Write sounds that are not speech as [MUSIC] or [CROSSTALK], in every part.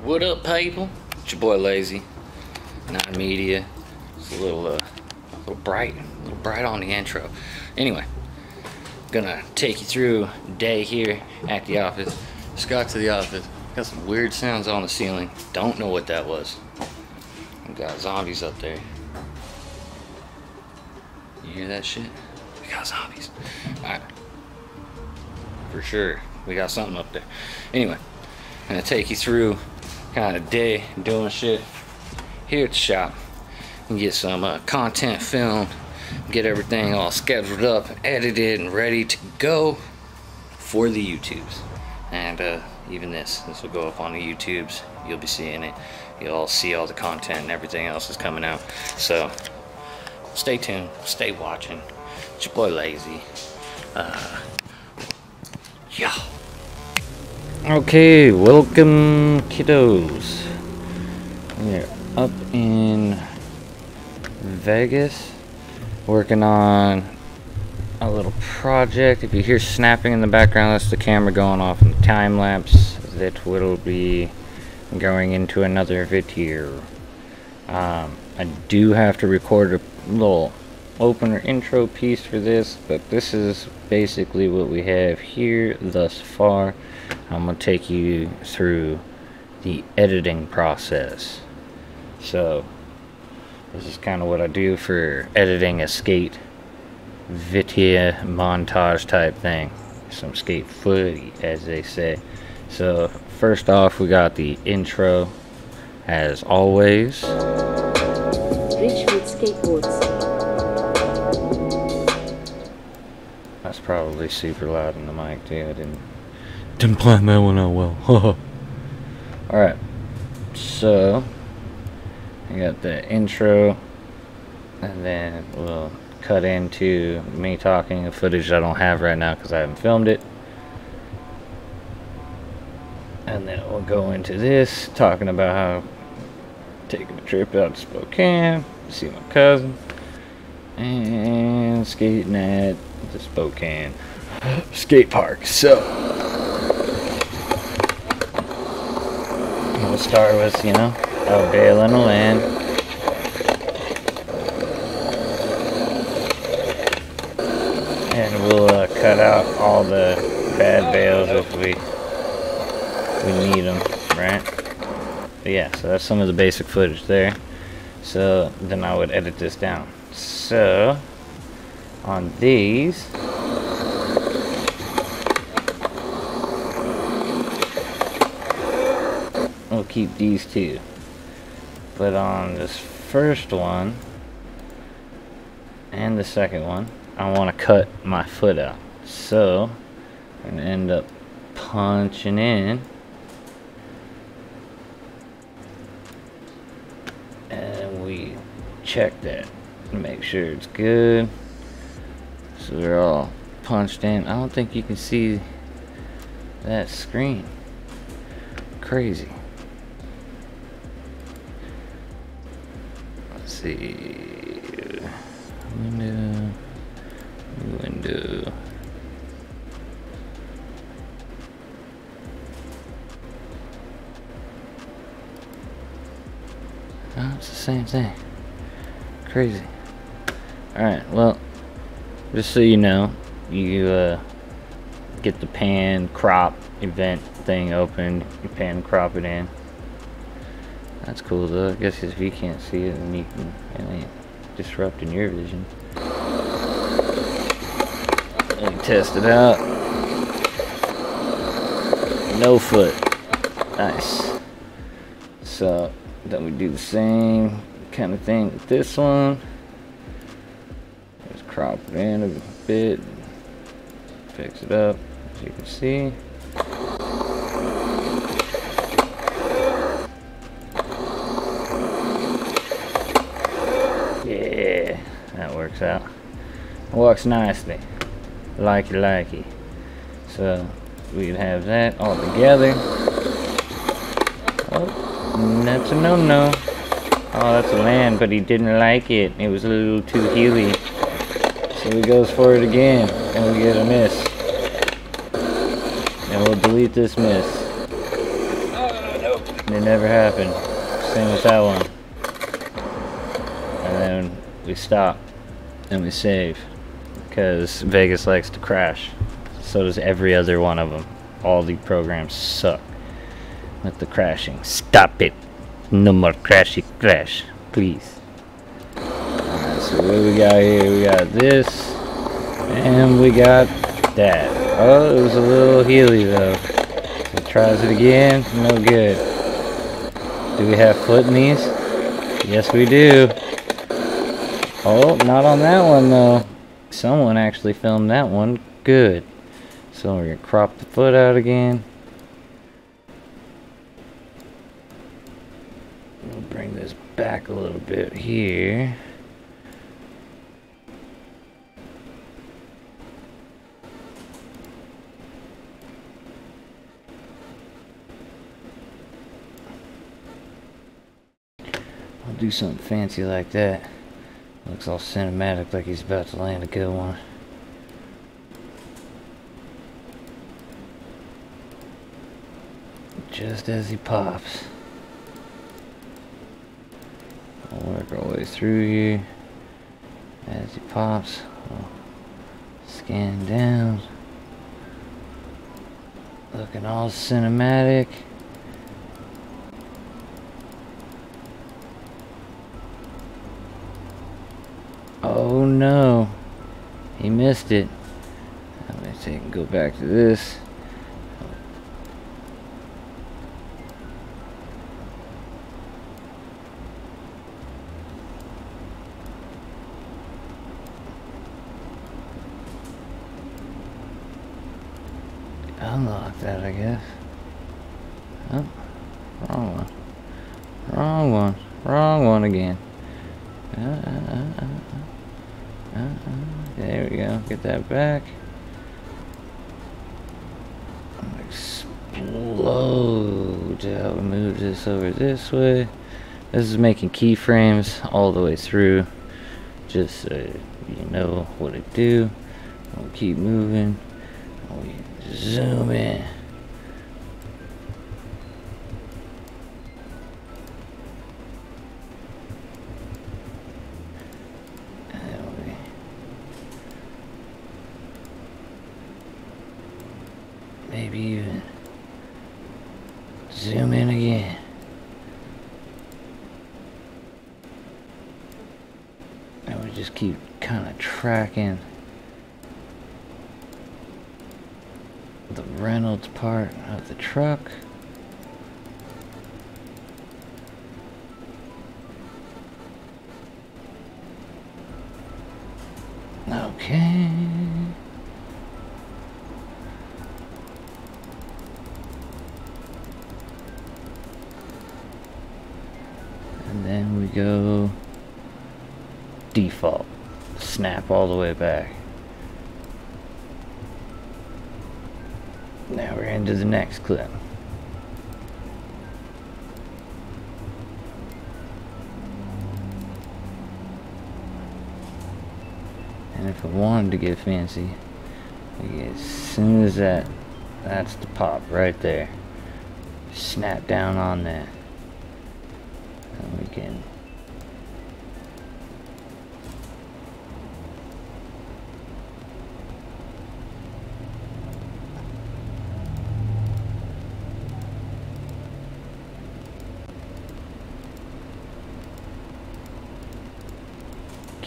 What up, people? It's your boy Lay Z, Nine Media. It's a little, uh, a little bright, a little bright on the intro. Anyway, gonna take you through day here at the office. Just got to the office. Got some weird sounds on the ceiling. Don't know what that was. We got zombies up there. You hear that shit? We got zombies. Alright. For sure. We got something up there. Anyway, gonna take you through kind of day doing shit here at the shop and get some uh, content filmed, get everything all scheduled up, edited, and ready to go for the YouTubes. And uh, even this, this will go up on the YouTubes. You'll be seeing it. You'll all see all the content and everything else is coming out. So stay tuned, stay watching. It's your boy Lay Z. Uh, yeah. Okay, welcome kiddos. We're up in Vegas working on a little project. If you hear snapping in the background, that's the camera going off in the time lapse that will be going into another video. Um, I do have to record a little opener intro piece for this, but this is basically what we have here thus far. I'm going to take you through the editing process. So, this is kind of what I do for editing a skate video montage type thing. Some skate footy, as they say. So, first off, we got the intro, as always. Ridgewood Skateboards. That's probably super loud in the mic too. I didn't didn't plan that one out well. [LAUGHS] Alright. So I got the intro and then we'll cut into me talking footage I don't have right now because I haven't filmed it. And then we'll go into this talking about how taking a trip out to Spokane, see my cousin, and skating at the Spokane [SIGHS] skate park. So we'll start with, you know, a bail in the land. And we'll uh, cut out all the bad bails if we we need them, right? But yeah, so that's some of the basic footage there. So then I would edit this down. So on these, we'll keep these two. But on this first one and the second one, I want to cut my foot out. So I'm going to end up punching in. And we check that make sure it's good. So they're all punched in. I don't think you can see that screen. Crazy see window window Oh, it's the same thing. Crazy. Alright, well, just so you know, you uh, get the pan crop event thing open, you pan crop it in. That's cool though. I guess if you can't see it, then you can, it ain't disrupting your vision. And test it out. No foot. Nice. So, then we do the same kind of thing with this one. Just crop it in a bit. Fix it up, as you can see. Yeah, that works out. Works nicely. Likey likey. So, we can have that all together. Oh, that's a no-no. Oh, that's a land, but he didn't like it. It was a little too hilly. So he goes for it again, and we get a miss. And we'll delete this miss. Oh, no. And it never happened. Same with that one. And then we stop and we save because Vegas likes to crash. So does every other one of them. All the programs suck with the crashing. Stop it. No more crashy crash, please. So what we got here? We got this, and we got that. Oh, it was a little healy though. It tries it again, no good. Do we have foot in these? Yes, we do. Oh, not on that one though. Someone actually filmed that one good. So we're gonna crop the foot out again. We'll bring this back a little bit here. I'll do something fancy like that. Looks all cinematic like he's about to land a good one. Just as he pops. I'll work our way through here. As he pops, we'll scan down. Looking all cinematic. Oh no. He missed it. Let me take and go back to this. Unlock that, I guess. Oh, wrong one. Wrong one. Wrong one again. Uh, uh, uh, uh, uh. There we go. Get that back. Explode. I'll move this over this way. This is making keyframes all the way through. Just so you know what it do. We'll keep moving. Zoom in. Of the Reynolds part of the truck. All the way back. Now we're into the next clip. And if I wanted to get fancy, as soon as that, that's the pop right there. Snap down on that. And we can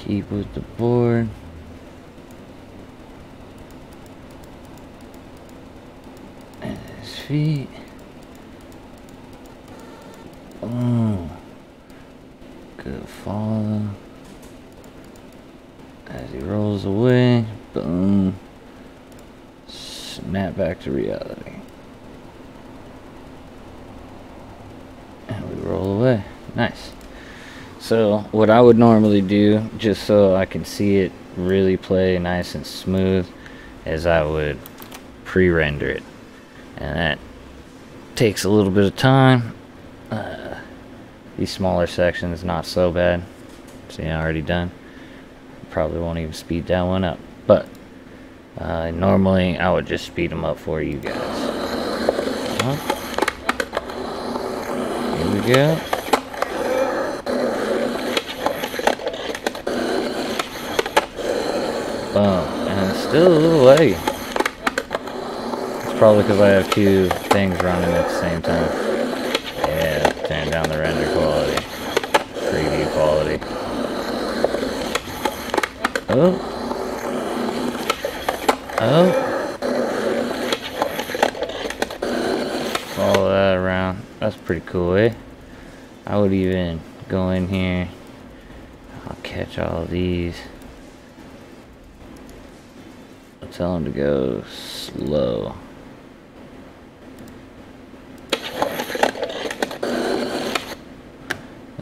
keep with the board. And his feet. Oh. Mm. Good follow. As he rolls away, boom. Snap back to reality. So what I would normally do, just so I can see it really play nice and smooth, is I would pre-render it. And that takes a little bit of time. Uh, these smaller sections, not so bad. See, I already done. Probably won't even speed that one up. But uh, normally I would just speed them up for you guys. Huh? we go. Boom. And it's still a little laggy. It's probably because I have two things running at the same time. Yeah, turn down the render quality. Preview quality. Oh. Oh. Follow that around. That's pretty cool, eh? I would even go in here. I'll catch all these. Tell him to go slow.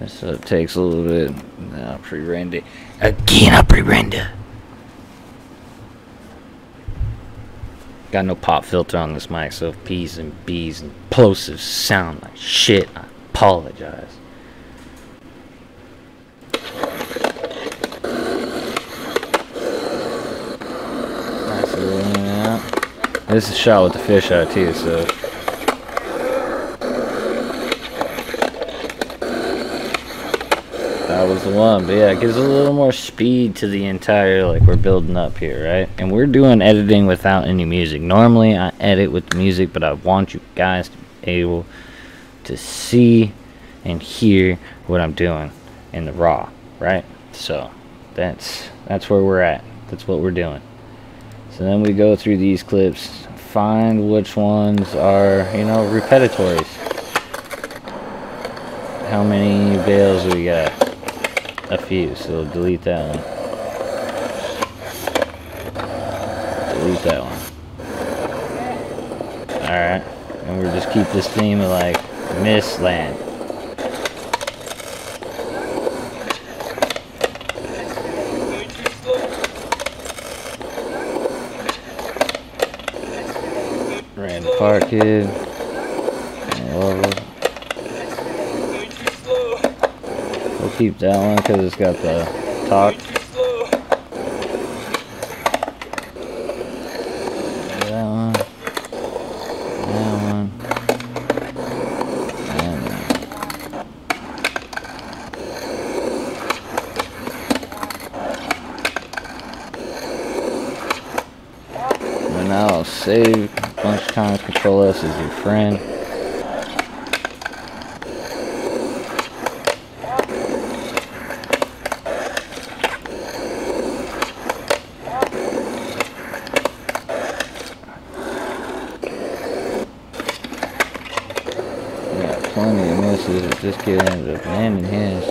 So it takes a little bit. Now pre-render. Again, I pre-render. Got no pop filter on this mic, so if P's and B's and plosives sound like shit, I apologize. Nice little in and out. This is shot with the fish eye too, so That was the one, but yeah, it gives a little more speed to the entire, like, we're building up here, right? And we're doing editing without any music. Normally, I edit with music, but I want you guys to be able to see and hear what I'm doing in the raw, right? So, that's, that's where we're at. That's what we're doing. So then we go through these clips, find which ones are, you know, repetitories. How many bails we got? a few, so delete that one. Delete that one. Alright. And we'll just keep this theme of like Mistland. Random Park Kid. We'll keep that one because it's got the talk. That one. That one. And And now I'll save a bunch of times. Control S is your friend. Got plenty of misses. This kid ended up landing his.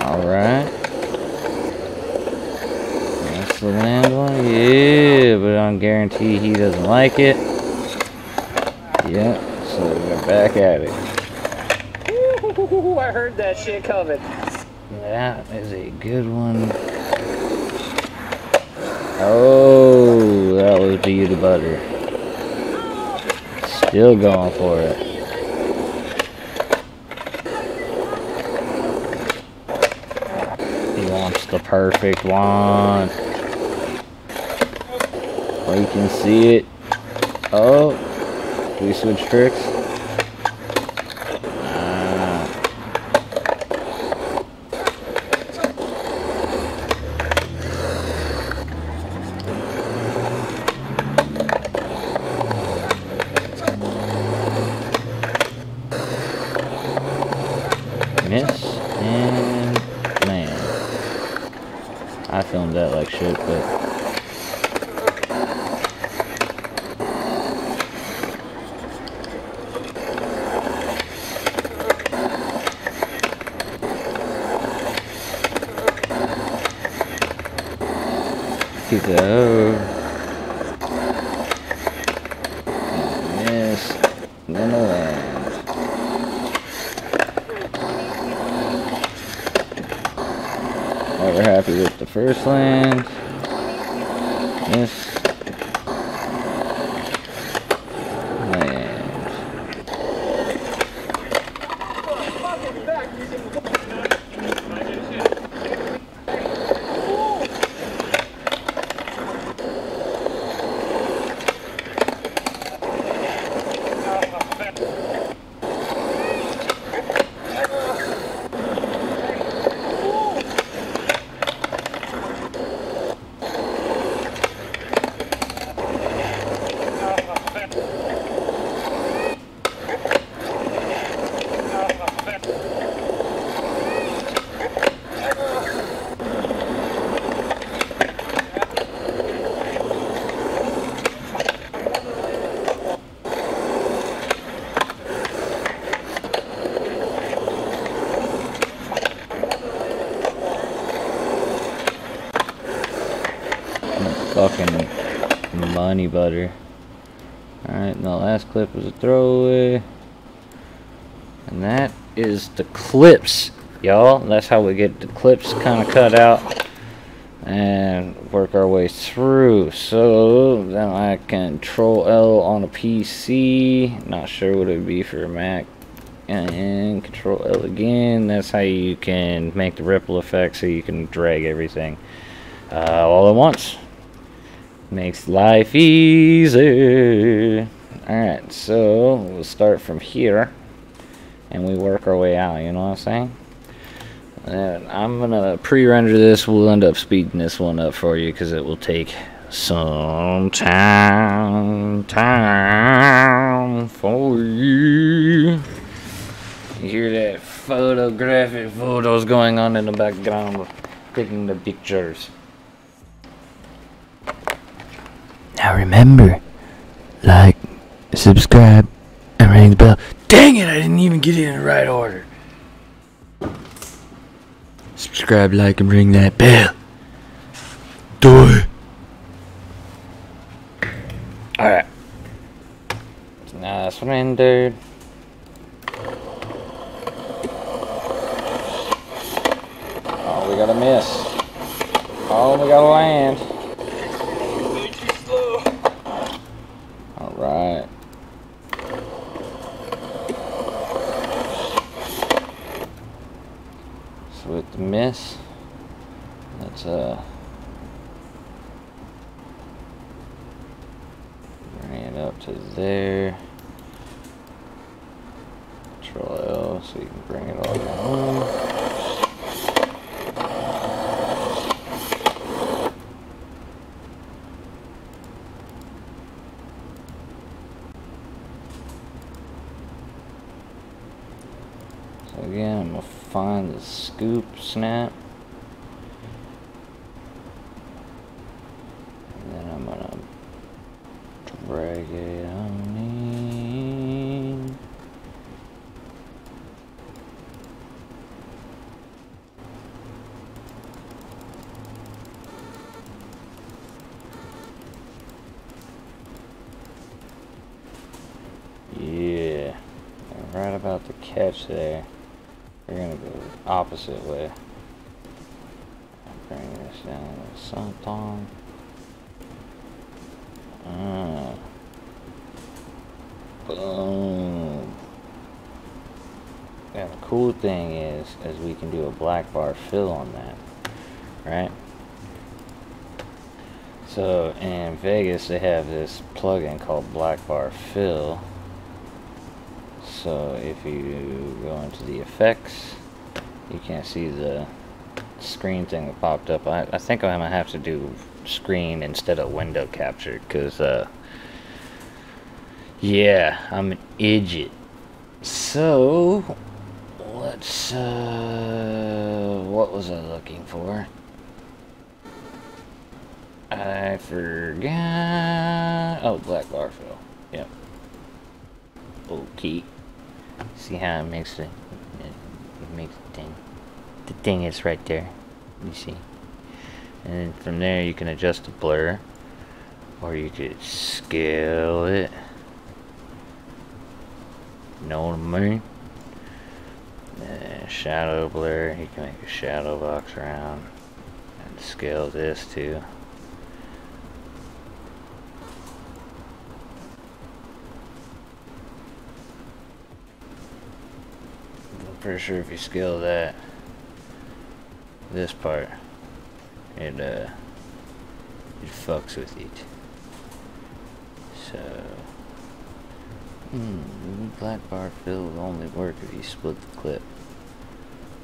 Alright. That's the land one. Yeah, but I guarantee he doesn't like it. Yep, so we're back at it. Ooh, I heard that shit coming. That is a good one. Oh, that was beauty butter. Still going for it. He wants the perfect one. Oh, you can see it. Oh, we switch tricks? Ah. Miss and man. I filmed that like shit, but keep that over. Miss, we're happy with the first land. This land. Money butter. Alright, and the last clip was a throwaway. And that is the clips, y'all. That's how we get the clips kind of cut out and work our way through. So then I control L on a PC. Not sure what it would be for a Mac. And control L again. That's how you can make the ripple effect so you can drag everything uh, all at once. Makes life easier. Alright, so we'll start from here and we work our way out, you know what I'm saying? And I'm gonna pre-render this. We'll end up speeding this one up for you because it will take some time, time for you. You hear that photographic photos going on in the background, taking the pictures. Now remember, like, subscribe, and ring the bell. Dang it, I didn't even get it in the right order. Subscribe, like, and ring that bell. Do it. Alright. So now that's rendered. Oh, we got a miss. Oh, we got to land. Alright. So with the miss, let's uh bring it up to there. Control L so you can bring it all down. So again, I'm gonna find the scoop snap. And then I'm gonna drag it on in. Yeah, and right about to catch there. We're gonna go opposite way. Bring this down to something. Ah. Boom. Yeah, the cool thing is, is we can do a black bar fill on that, right? So in Vegas, they have this plugin called Black Bar Fill. So if you go into the effects, you can't see the screen thing that popped up. I, I think I'm gonna have to do screen instead of window capture because, uh, yeah, I'm an idiot. So let's, uh, what was I looking for? I forgot. Oh, black bar fill. Yep. Okay. See how it makes it, it makes the thing. The thing is right there. You see. And then from there you can adjust the blur. Or you could scale it. Know what I mean? Uh, shadow blur. You can make a shadow box around. And scale this too. I'm pretty sure if you scale that, this part, it uh, it fucks with it. So, hmm, black bar fill will only work if you split the clip.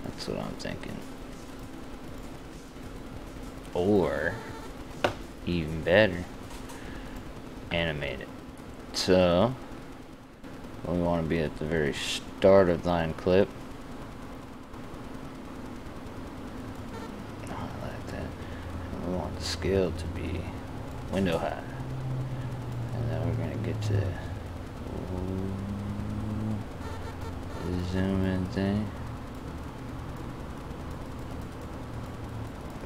That's what I'm thinking. Or, even better, animate it. So, we want to be at the very start of line clip. Oh, I like that. And we want the scale to be window high. And then we're going to get to zoom in thing.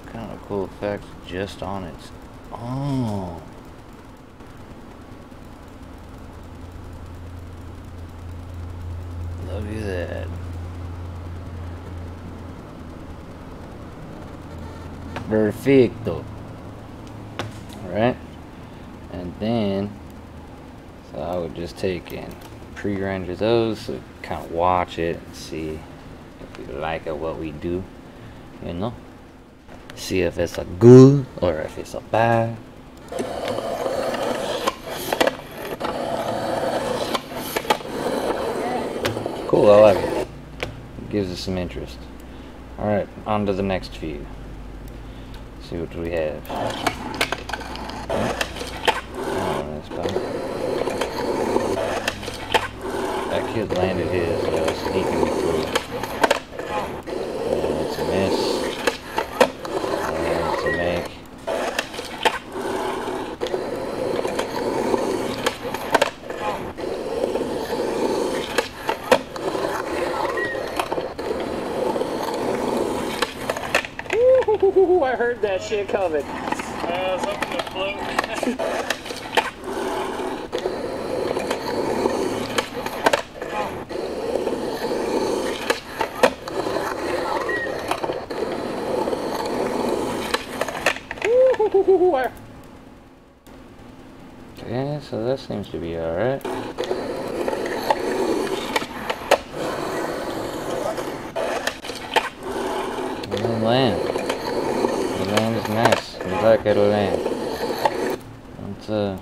Kind of cool effect just on its Oh. Love you that. Perfecto. Alright. Then, so I would just take and pre-render those, so kind of watch it and see if we like it, what we do, you know? See if it's a good or if it's a bad. Cool, I like it. Gives us some interest. Alright, on to the next view. See what we have. Oh, that's bad. That landed his, uh, so he can through. And it's a miss. And it's a make. I heard that shit coming. Uh, something to float. [LAUGHS] Ooh, I- Okay, so that seems to be alright. Land. The land is nice. We like our land. Let's, uh...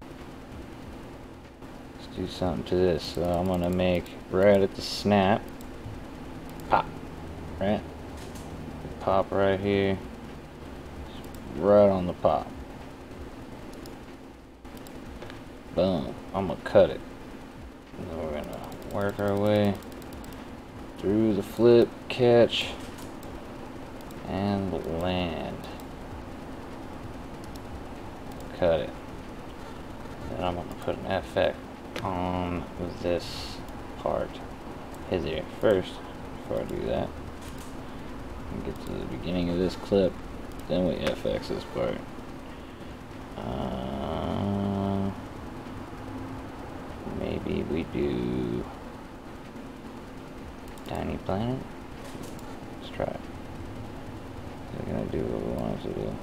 Let's do something to this. So I'm gonna make right at the snap. Pop. Right? Pop right here. Right on the pop. Boom. I'm gonna cut it. And then we're gonna work our way through the flip, catch, and land. Cut it. Then I'm gonna put an effect Um, on this part hither first before I do that. Get to the beginning of this clip, then we FX this part. Uh, maybe we do Tiny Planet. Let's try it. We're gonna do what we want it to do.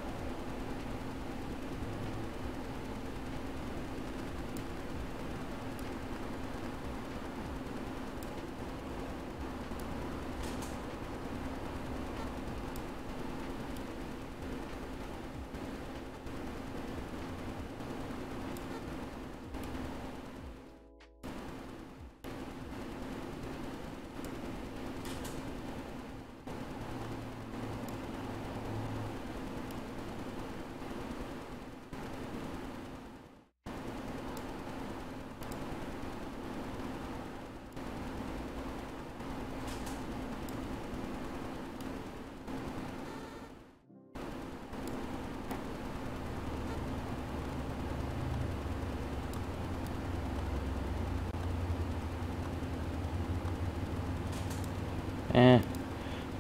Eh,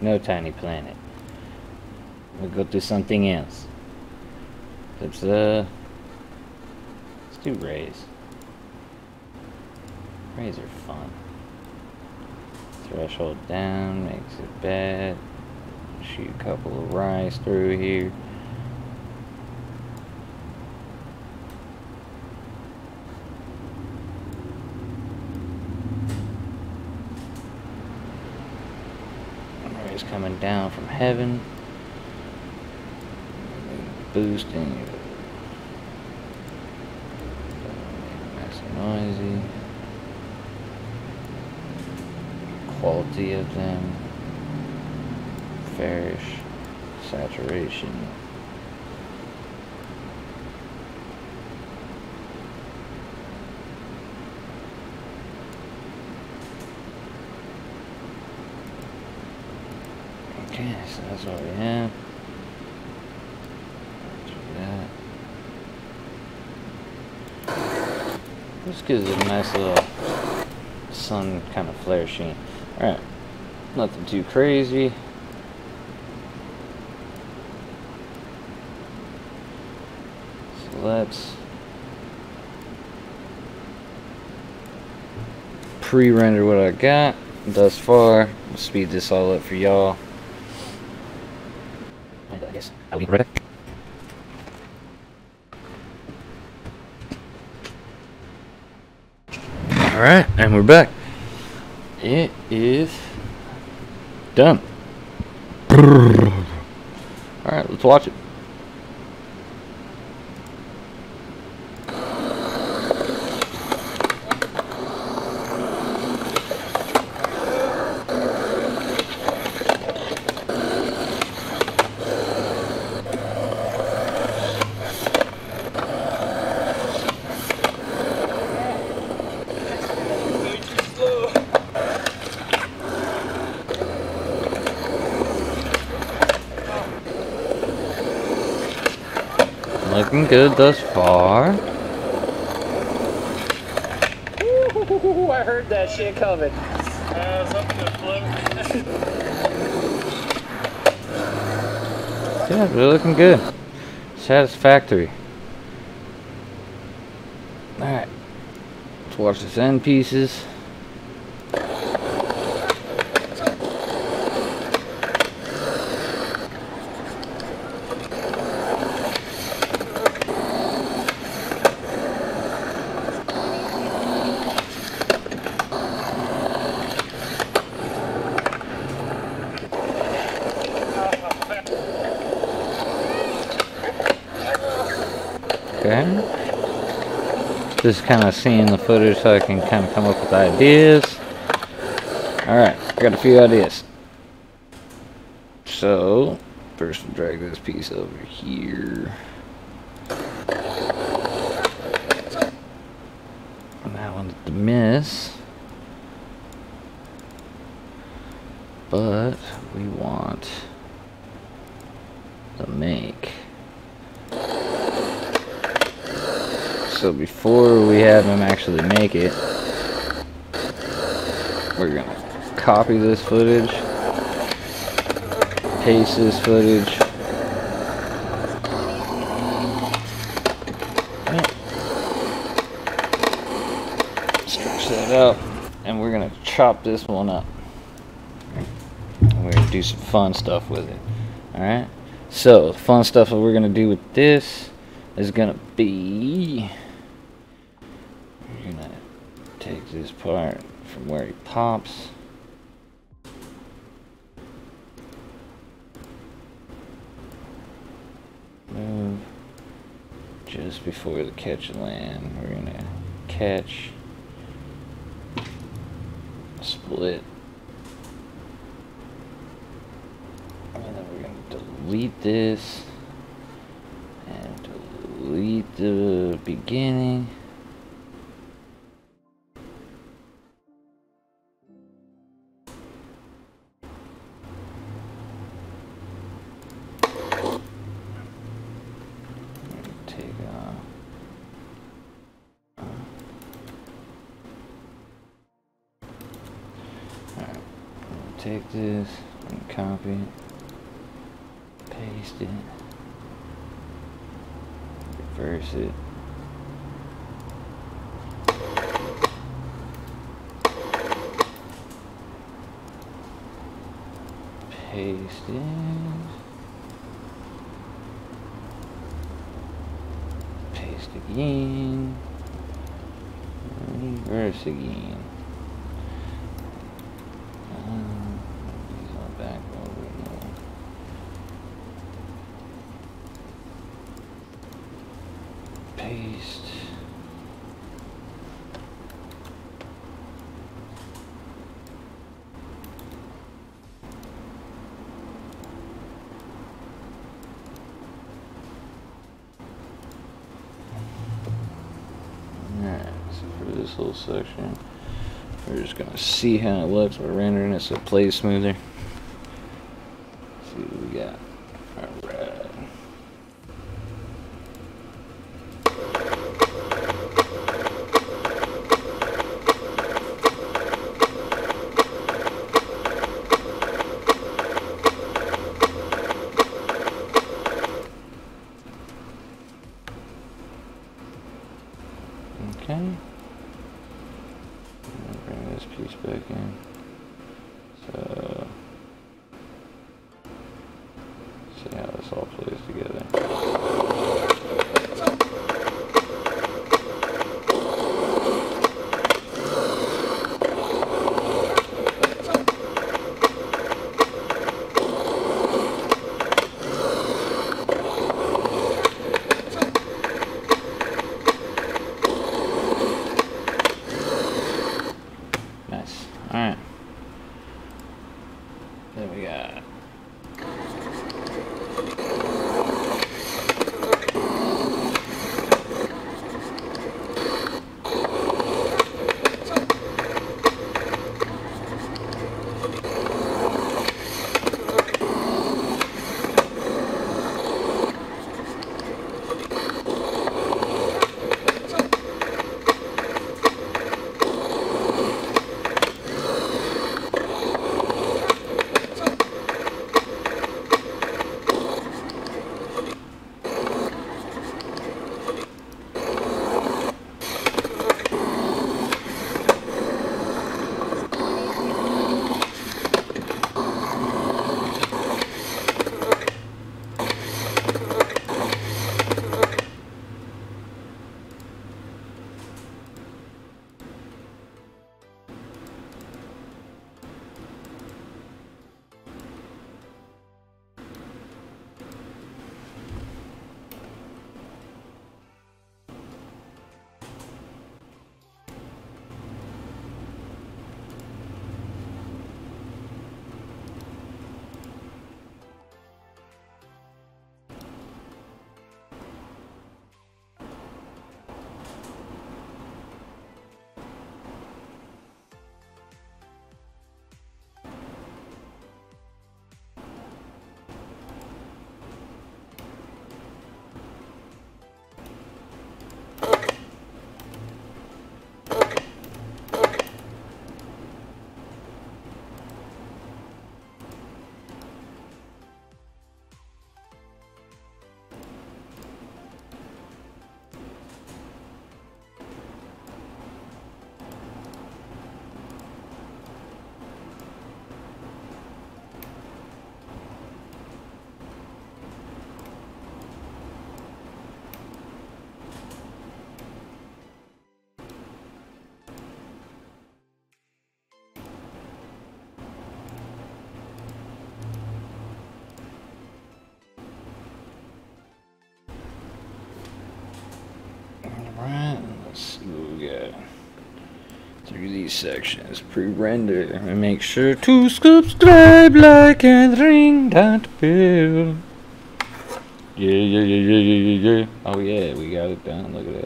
no tiny planet. We'll go do something else. Let's, uh, let's do rays. Rays are fun. Threshold down makes it bad. Shoot a couple of rays through here. Rays coming down from heaven. Boosting. Nice and noisy. Quality of them. Fairish. Saturation. Okay, so that's what we have. This gives it a nice little sun kind of flare sheen. Alright, nothing too crazy. So let's pre-render what I got thus far. I'll speed this all up for y'all. And I guess I'll be ready. Alright, and we're back. It is done. Alright, let's watch it. Good thus far. Ooh, I heard that shit coming. Uh, something to float. Yeah, we're looking good. Satisfactory. Alright. Let's watch this end pieces. Okay. Just kind of seeing the footage so I can kind of come up with ideas. Alright, got a few ideas. So, first drag this piece over here. And that one's the miss. But we want the make. So before we have him actually make it, we're gonna copy this footage, paste this footage. Stretch that out, and we're gonna chop this one up. And we're gonna do some fun stuff with it. Alright? So, fun stuff that we're gonna do with this is gonna be we're gonna take this part from where he pops. Move just before the catch and land. We're gonna catch, split, and then we're gonna delete this and delete the beginning. Take off. Alright, take this and copy it, paste it, reverse it. Paste it. Paste again. Reverse again. Um, these are back a little bit more. Paste. Alright, so for this little section, we're just gonna see how it looks. We're rendering it so it plays smoother. Sections, pre-render, and make sure to subscribe, like, and ring that bell. Yeah, yeah, yeah, yeah, yeah, yeah, yeah. Oh yeah, we got it done. Look at that.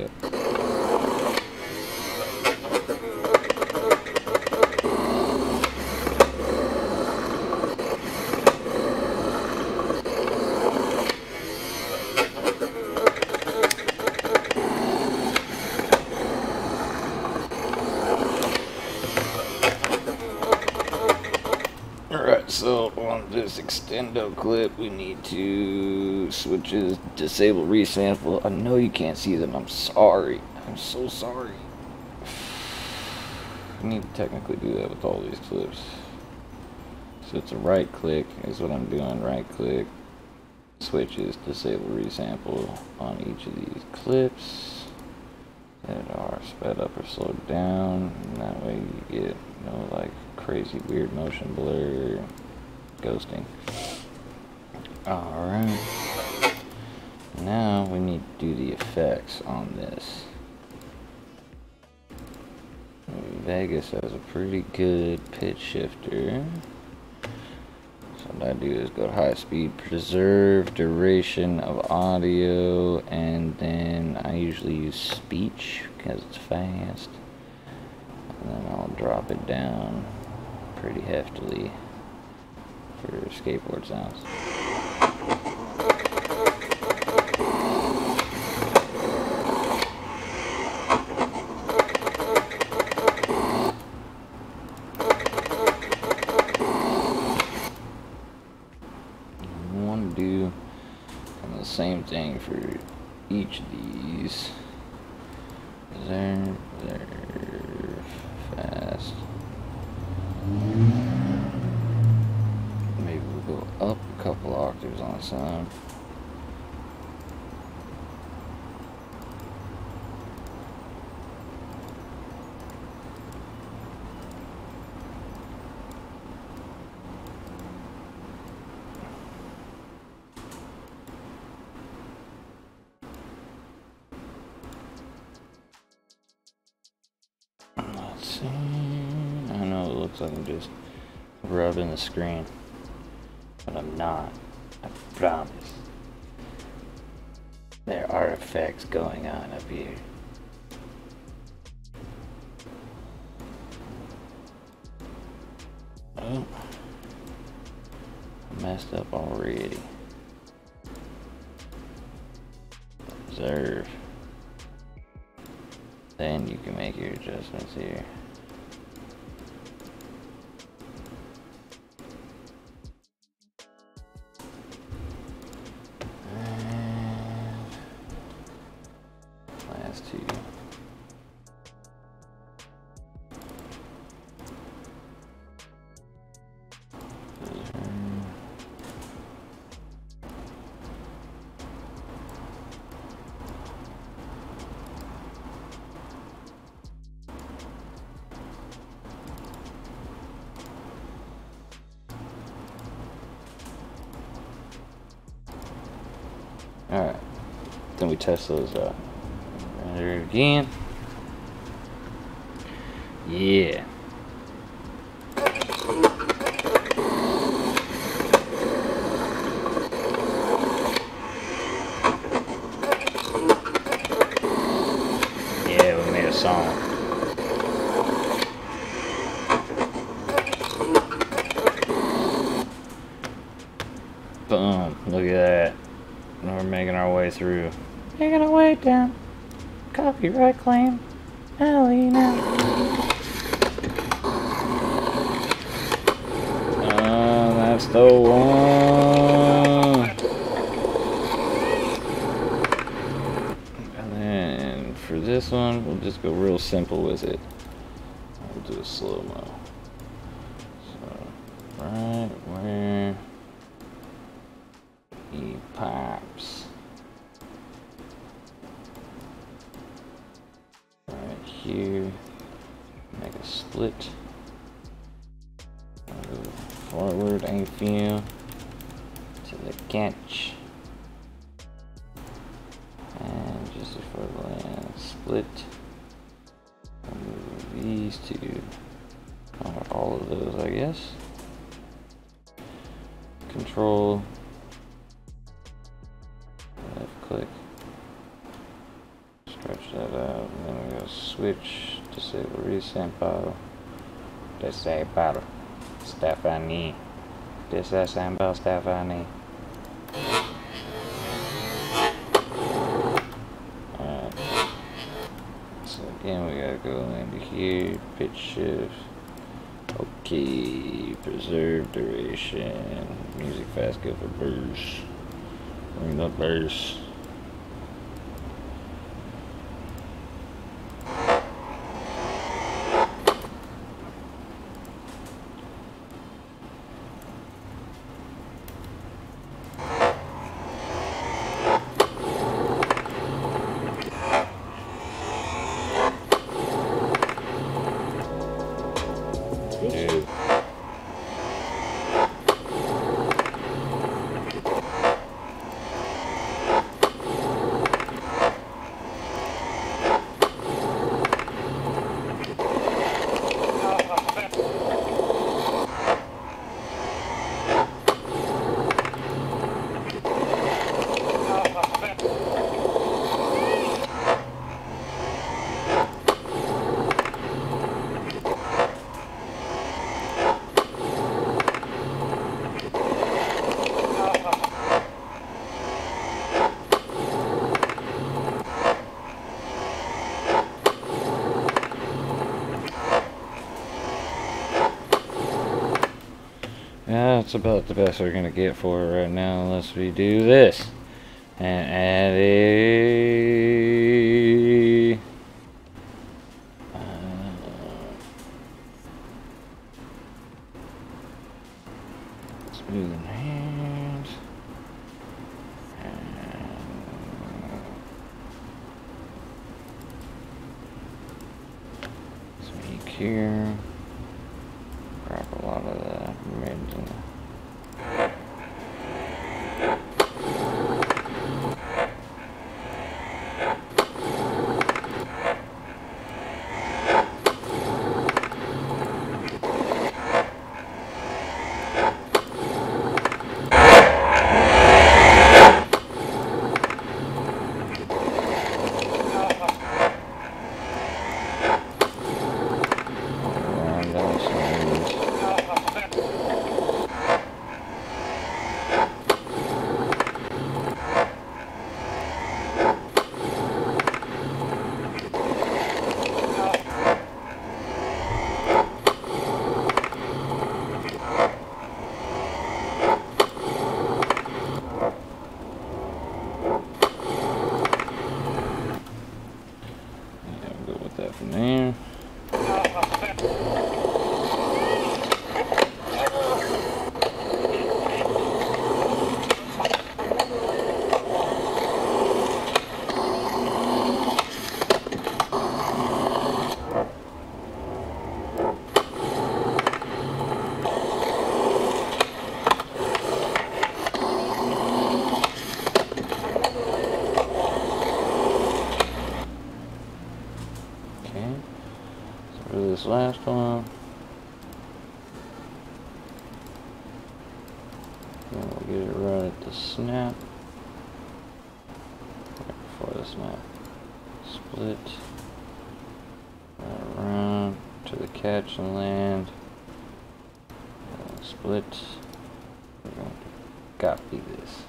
We need to switch switches, disable resample. I know you can't see them. I'm sorry. I'm so sorry. [SIGHS] I need to technically do that with all these clips. So it's a right click is what I'm doing. Right click, switches, disable resample on each of these clips that are sped up or slowed down. And that way you get you no like crazy weird motion blur ghosting. Alright. Now we need to do the effects on this. Vegas has a pretty good pitch shifter. So what I do is go to high speed, preserve duration of audio, and then I usually use speech because it's fast. And then I'll drop it down pretty heftily for skateboard sounds. The screen, but I'm not. I promise. There are effects going on up here. Oh, I messed up already. Observe. Then you can make your adjustments here. Test those out. Render again. Yeah. Yeah, we made a song. Boom. Look at that. And we're making our way through. Making our way down. Copyright claim. Alley now. Oh, that's the one. And then for this one, we'll just go real simple with it. We'll do a slow-mo. So, right where he pops. Right here. Make a split. Move forward and feel to the catch. Split. Um, these two. Or all of those, I guess. Control left click stretch that out and then we go switch disable resample disable Stephanie disassemble Stephanie go into here, pitch shift. Okay, preserve duration. Music fast go for burst. Bring the bass. That's about the best we're gonna get for it right now, unless we do this and add a. Uh, smooth enhance. here. Drop a lot of the mids in the around down some of these. Yeah, we'll go with that from there. Okay. So for this last one. Then we'll get it right at the snap. Right before the snap. Split. Right around to the catch and land. Uh, split. We're going to copy this.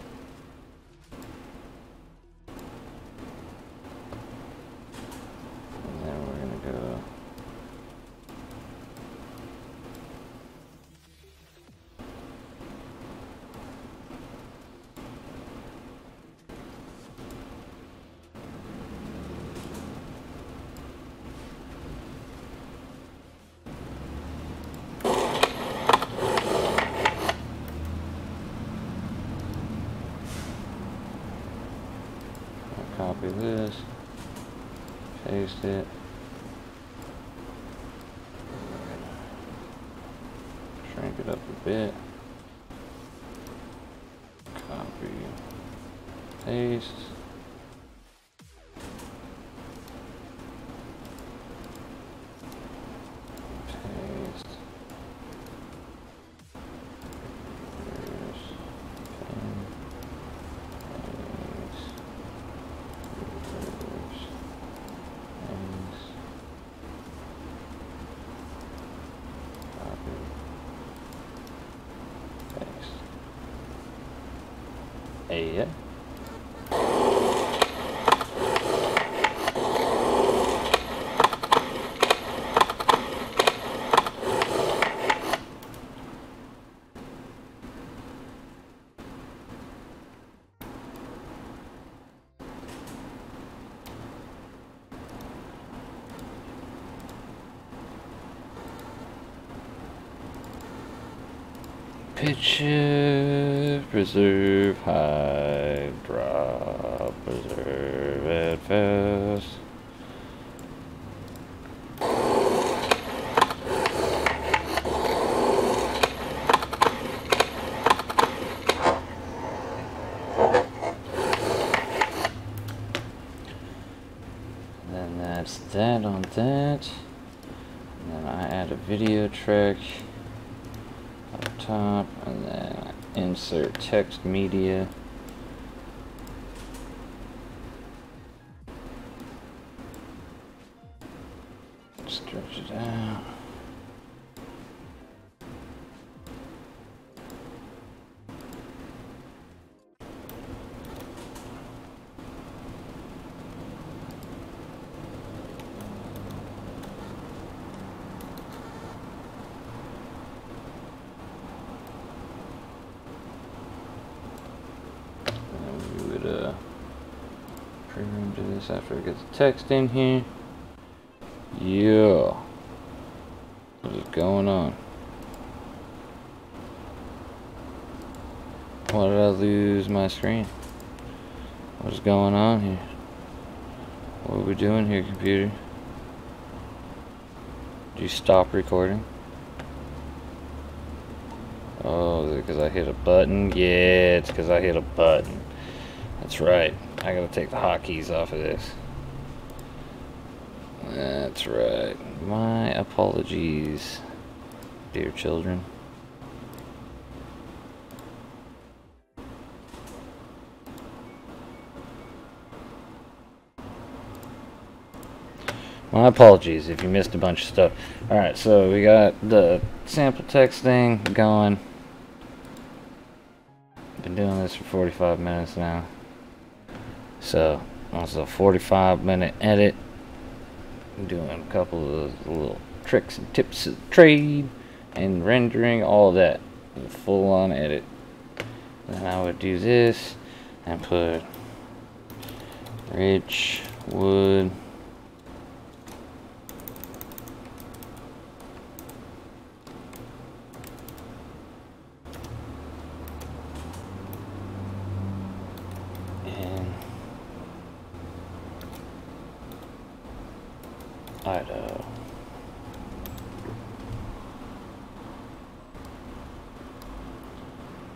And then we're gonna go. I'll copy this paste it. Shrink it up a bit. Copy. Paste. Paste. There's pin. Paste. There's things. Copy. Paste. Hey, yeah. Pitch shift, reserve, high, drop, preserve it fast. Then that's that on that. And then I add a video track up top and then insert text media. This after it gets the text in here. Yeah. What is going on? Why did I lose my screen? What is going on here? What are we doing here, computer? Did you stop recording? Oh, is it because I hit a button? Yeah, it's because I hit a button. That's right. I gotta take the hotkeys off of this. That's right. My apologies, dear children. My apologies if you missed a bunch of stuff. Alright, so we got the sample text thing going. Been doing this for 45 minutes now. So, that's a 45 minute edit. Doing a couple of little tricks and tips of the trade and rendering, all that. Full on edit. Then I would do this and put rich wood. in Idaho.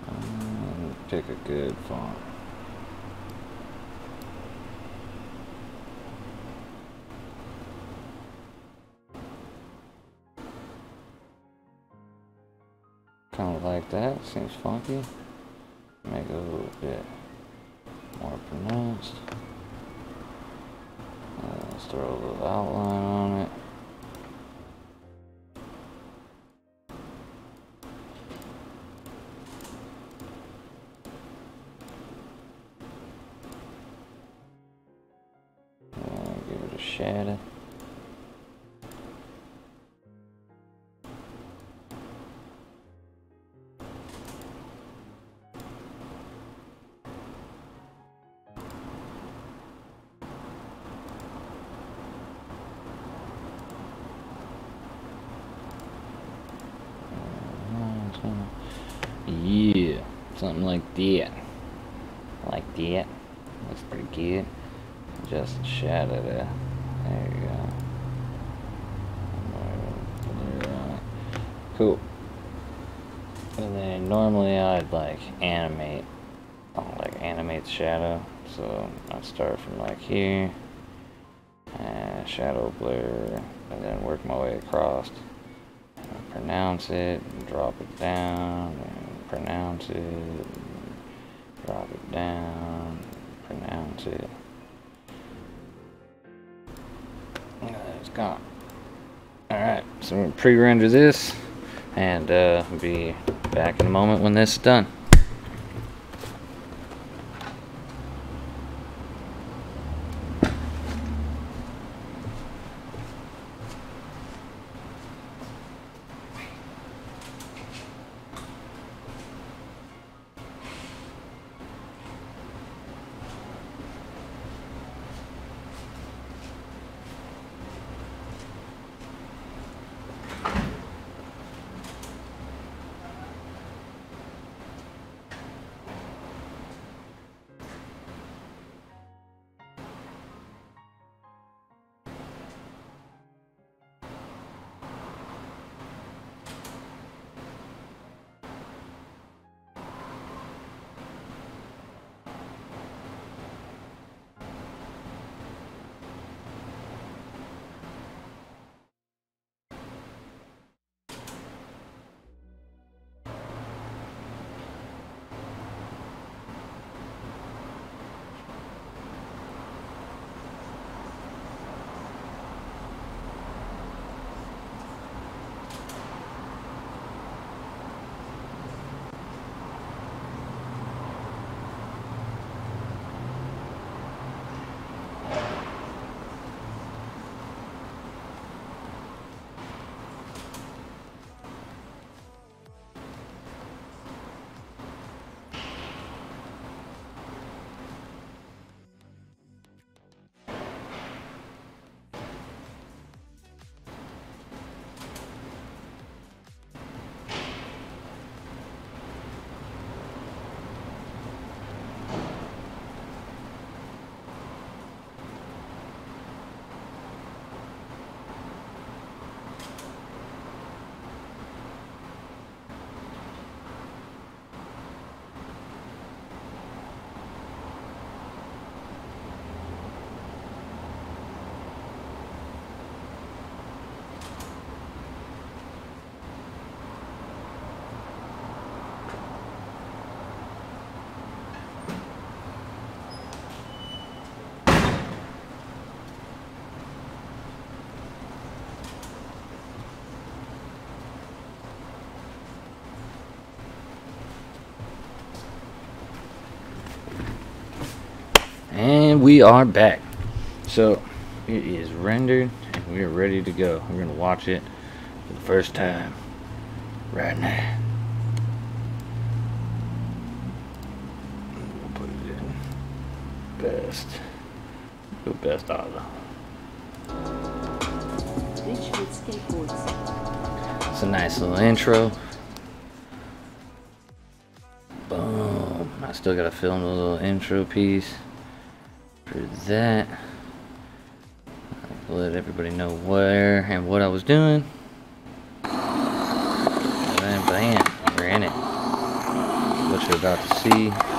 Um, pick a good font. Kind of like that. Seems funky. Make it a little bit more pronounced. Uh, let's throw a little outline on it. Give start from like here, and shadow blur, and then work my way across pronounce it, drop it down, and pronounce it, drop it down, pronounce it. Uh, It's gone. Alright, so I'm going to pre-render this, and uh, be back in a moment when this is done. We are back. So it is rendered and we are ready to go. We're gonna watch it for the first time right now. We'll put it in best. Go best auto. It's a nice little intro. Boom. I still gotta film a little intro piece that. Let everybody know where and what I was doing. And bam, we're in it. What you're about to see.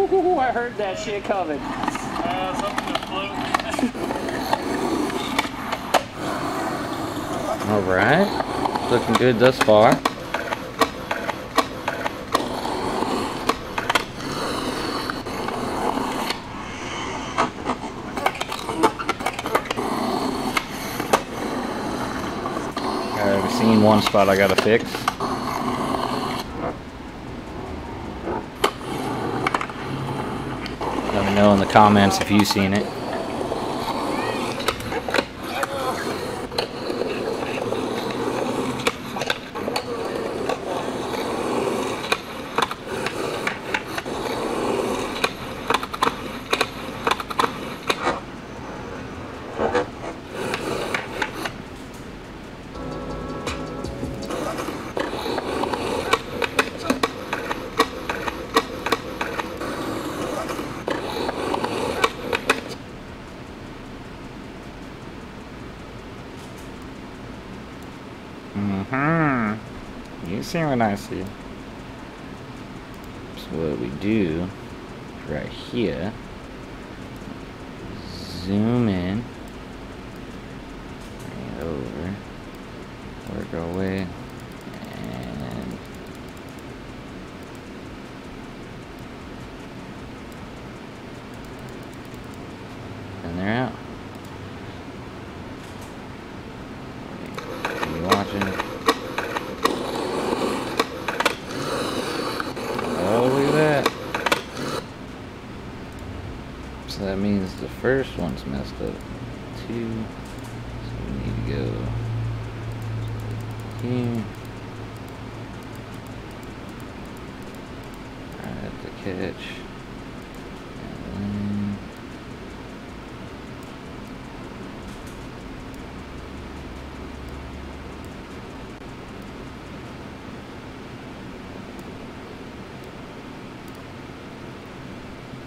Ooh, I heard that shit coming. Uh, something to float. Alright. Looking good thus far. I've seen one spot I gotta fix. Let me know in the comments if you've seen it. Mm-hmm. You see what I see. So what we do right here, zoom in, bring it over, work our way, and and they're out. Are you watching? Oh, look at that. So that means the first one's messed up. Two. So we need to go here. Right at the catch. And then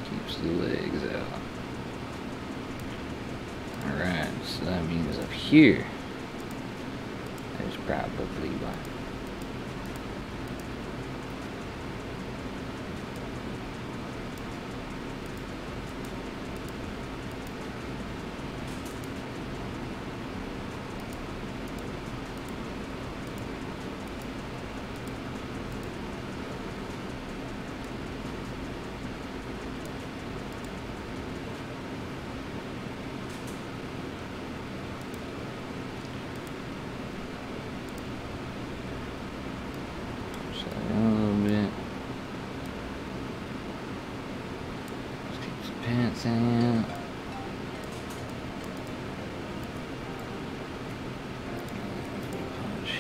keeps the legs out. Alright, so that means up here there's probably one. Push that in a little bit. Let's keep his pants in.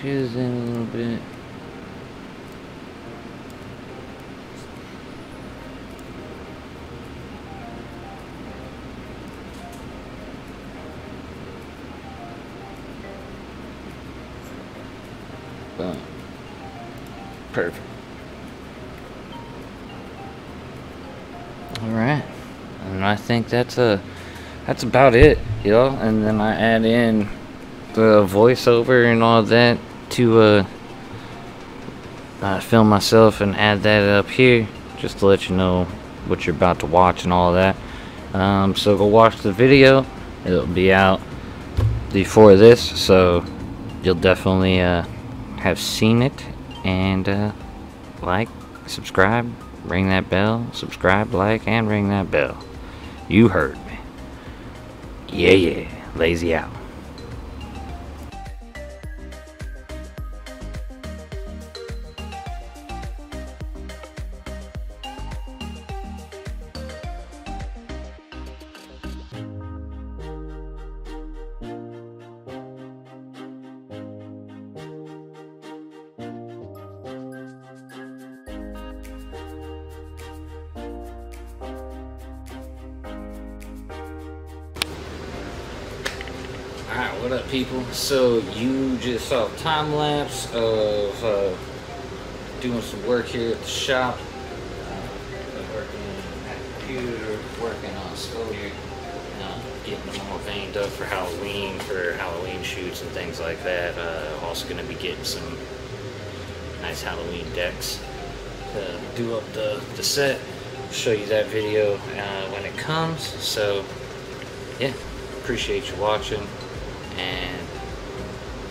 His in a little bit. Boom. Perfect. All right, and I think that's a that's about it, you know. And then I add in the voiceover and all that to uh, uh, film myself and add that up here just to let you know what you're about to watch and all that. Um, so go watch the video. It'll be out before this, so you'll definitely uh, have seen it. And uh, like, subscribe, ring that bell, subscribe, like, and ring that bell. You heard me. Yeah, yeah. Lay Z out. So, you just saw a time lapse of uh, doing some work here at the shop. Uh, working the computer, working on Scotia, uh, getting them all veined up for Halloween, for Halloween shoots and things like that. Uh, also, going to be getting some nice Halloween decks to do up the, the set. Show you that video uh, when it comes. So, yeah, appreciate you watching and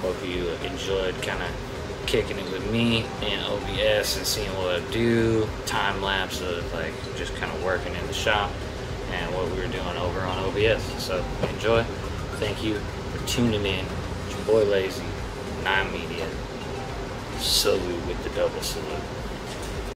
hope you enjoyed kind of kicking it with me in OBS and seeing what I do, time lapse of like just kind of working in the shop and what we were doing over on OBS. So enjoy. Thank you for tuning in. It's your boy Lay Z, Nine Media. Salute with the double salute.